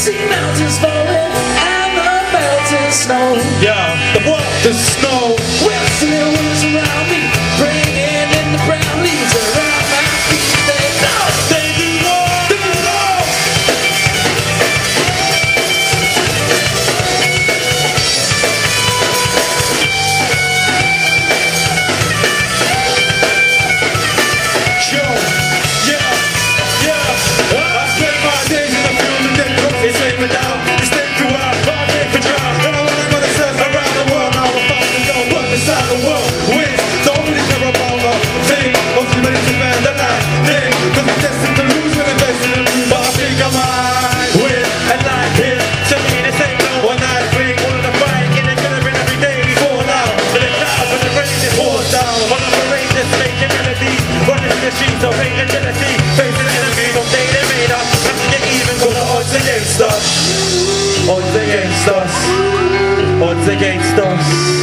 see mountains falling and the melting snow. Yeah, the world. With the only care about a thing. Ultimately to man the last thing. Cause I'm destined to lose when investing in. But I think I might win. And like him, to me this ain't no one night thing. All of the fight, getting better every day before now. But the clouds when the rain it pours down. When I'm courageous, making melodies. Running the streets of hate and jealousy. Facing enemies on day they made us. Have to get even with the odds against us. Odds against us. Odds against us.